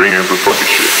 Bring in the the funky shit.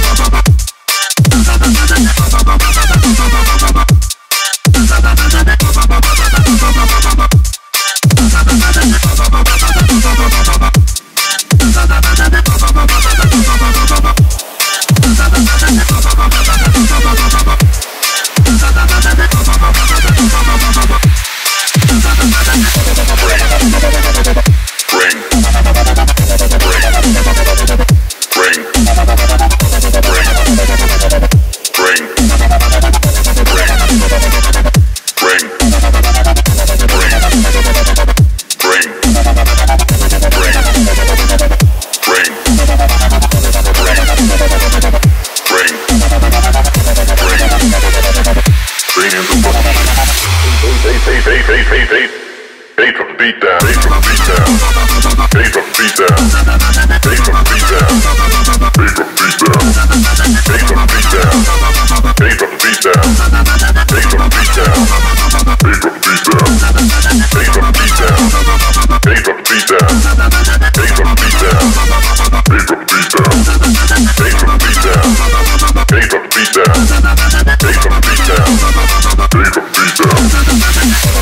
Hey from beat down. Hey from beat down. Hey from beat down. Hey from beat down. Hey from beat down. Hey from beat down. Hey from beat down. Hey from beat down. Hey from beat down. Hey from beat beat down.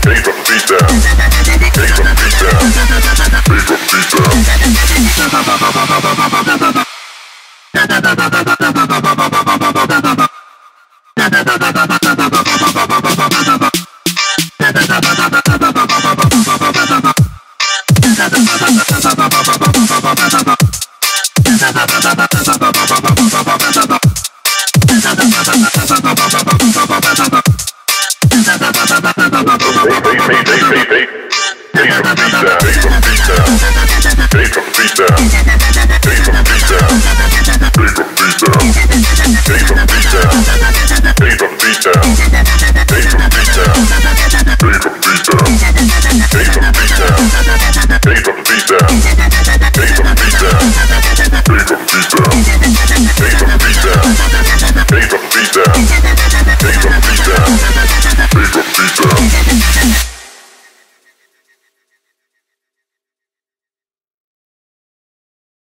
Take the beat down. Hey, hey, from the beat down. Hey, from the beat down. Hey, from the beat down.